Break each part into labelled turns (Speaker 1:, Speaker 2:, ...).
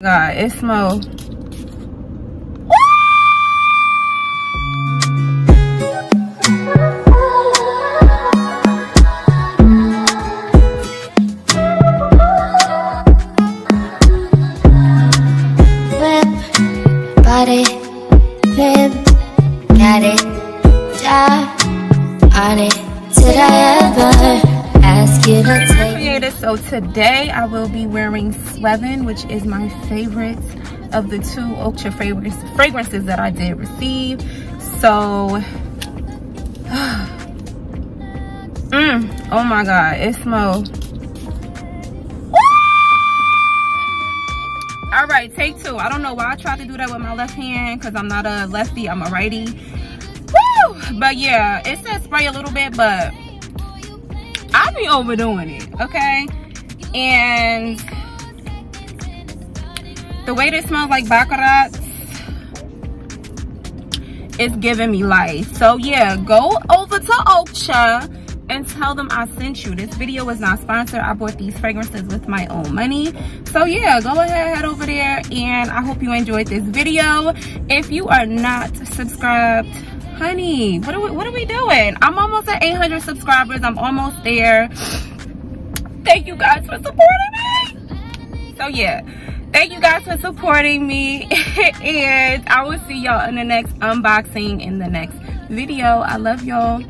Speaker 1: God, it smells.
Speaker 2: Did I ever ask you to take?
Speaker 1: Creator, so today I will be wearing Sweven, which is my favorite of the two Ultra fragrance, fragrances that I did receive. So, mm, oh my God, it smells. All right, take two. I don't know why I tried to do that with my left hand because I'm not a lefty, I'm a righty. Woo! But yeah, it says spray a little bit, but be overdoing it, okay? And the way this smells like Baccarat is giving me life. So yeah, go over to Ultra and tell them I sent you. This video is not sponsored. I bought these fragrances with my own money. So yeah, go ahead, head over there and I hope you enjoyed this video. If you are not subscribed, honey, what are we, what are we doing? I'm almost at 800 subscribers. I'm almost there. Thank you guys for supporting me. So yeah, thank you guys for supporting me and I will see y'all in the next unboxing in the next video. I love y'all.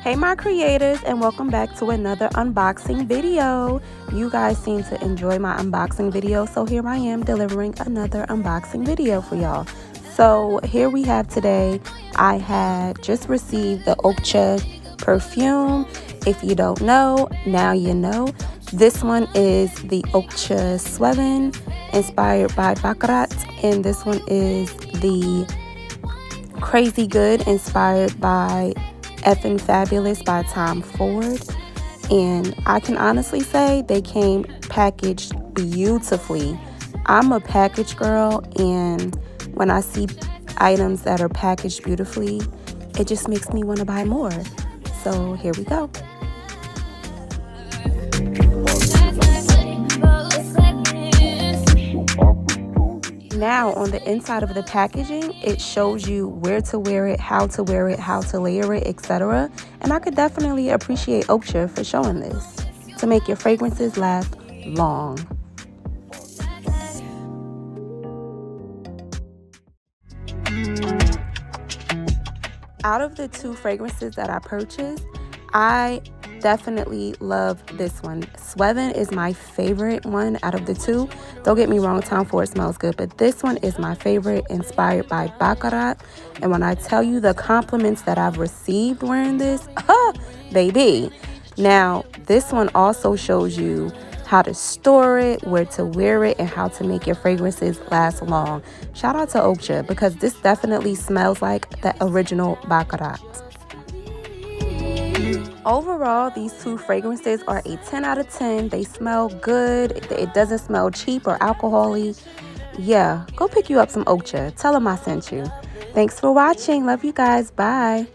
Speaker 1: Hey my creators and welcome back to another unboxing video. You guys seem to enjoy my unboxing video so here I am delivering another unboxing video for y'all. So here we have today, I had just received the Oakcha perfume. If you don't know, now you know. This one is the Oakcha Sweven inspired by Baccarat and this one is the Crazy Good inspired by Effing Fabulous by Tom Ford. And I can honestly say they came packaged beautifully. I'm a package girl, and when I see items that are packaged beautifully, it just makes me want to buy more. So here we go. Now on the inside of the packaging, it shows you where to wear it, how to wear it, how to layer it, etc. And I could definitely appreciate Oakcha for showing this to make your fragrances last long. Out of the two fragrances that I purchased, I definitely love this one. Sweven is my favorite one out of the two. Don't get me wrong, Tom Ford smells good, but this one is my favorite, inspired by Baccarat. And when I tell you the compliments that I've received wearing this, huh, baby. Now, this one also shows you how to store it, where to wear it, and how to make your fragrances last long. Shout out to Oakcha because this definitely smells like the original Baccarat. Overall, these two fragrances are a 10 out of 10. They smell good. It doesn't smell cheap or alcoholy. Yeah, go pick you up some Oakcha. Tell them I sent you. Thanks for watching. Love you guys. Bye.